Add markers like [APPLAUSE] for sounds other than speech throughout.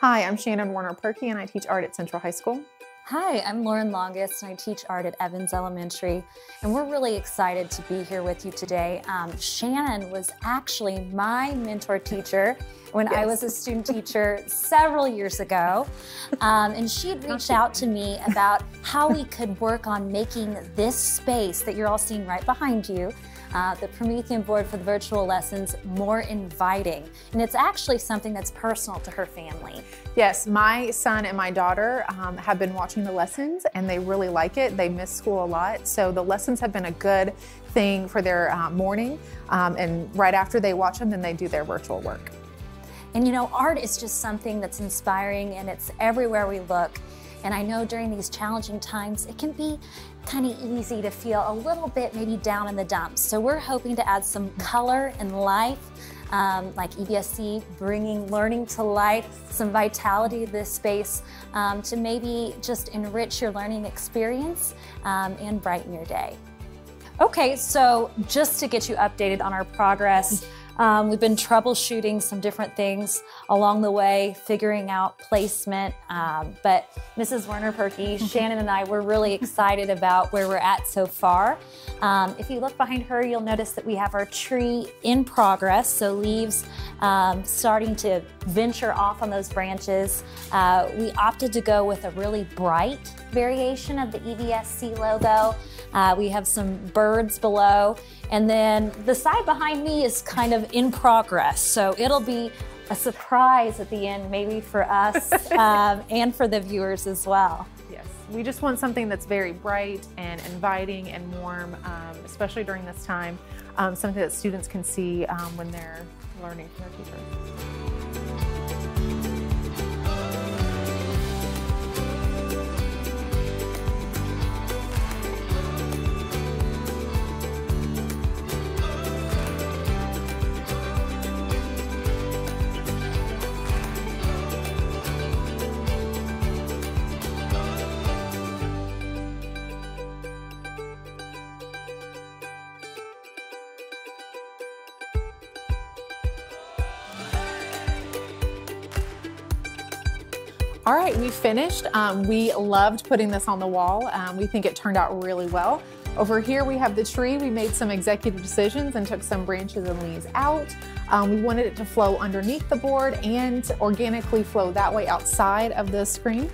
Hi, I'm Shannon Werner Purkey and I teach art at Central High School. Hi, I'm Lauren Longest and I teach art at Evans Elementary. And we're really excited to be here with you today. Um, Shannon was actually my mentor teacher when yes. I was a student teacher several years ago. Um, and she'd [LAUGHS] reached out to me about how we could work on making this space that you're all seeing right behind you uh, the Promethean board for the virtual lessons more inviting. And it's actually something that's personal to her family. Yes, my son and my daughter um, have been watching the lessons and they really like it. They miss school a lot. So the lessons have been a good thing for their uh, morning. Um, and right after they watch them, then they do their virtual work. And you know, art is just something that's inspiring and it's everywhere we look. And I know during these challenging times, it can be kind of easy to feel a little bit maybe down in the dumps. So we're hoping to add some color and life, um, like EVSC, bringing learning to life, some vitality to this space um, to maybe just enrich your learning experience um, and brighten your day. Okay, so just to get you updated on our progress, um, we've been troubleshooting some different things along the way, figuring out placement. Um, but Mrs. Werner Purkey, [LAUGHS] Shannon and I, we're really excited about where we're at so far. Um, if you look behind her, you'll notice that we have our tree in progress, so leaves um, starting to venture off on those branches. Uh, we opted to go with a really bright variation of the EVSC logo. Uh, we have some birds below. And then the side behind me is kind of in progress. So it'll be a surprise at the end, maybe for us [LAUGHS] um, and for the viewers as well. Yes, we just want something that's very bright and inviting and warm, um, especially during this time. Um, something that students can see um, when they're learning from their teachers. All right, we finished. Um, we loved putting this on the wall. Um, we think it turned out really well. Over here we have the tree. We made some executive decisions and took some branches and leaves out. Um, we wanted it to flow underneath the board and organically flow that way outside of the screen.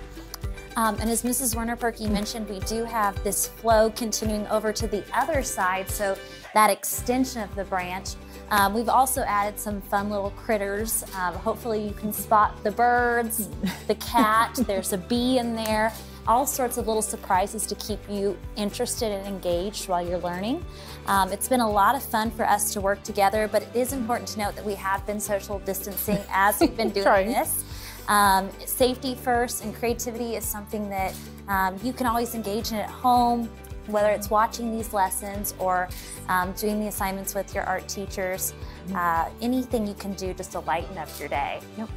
Um, and as Mrs. Werner Purkey mentioned, we do have this flow continuing over to the other side, so that extension of the branch. Um, we've also added some fun little critters. Um, hopefully you can spot the birds, [LAUGHS] the cat, there's a bee in there, all sorts of little surprises to keep you interested and engaged while you're learning. Um, it's been a lot of fun for us to work together, but it is important to note that we have been social distancing [LAUGHS] as we've been doing this. Um, safety first and creativity is something that um, you can always engage in at home, whether it's watching these lessons or um, doing the assignments with your art teachers. Uh, anything you can do just to lighten up your day. Yep.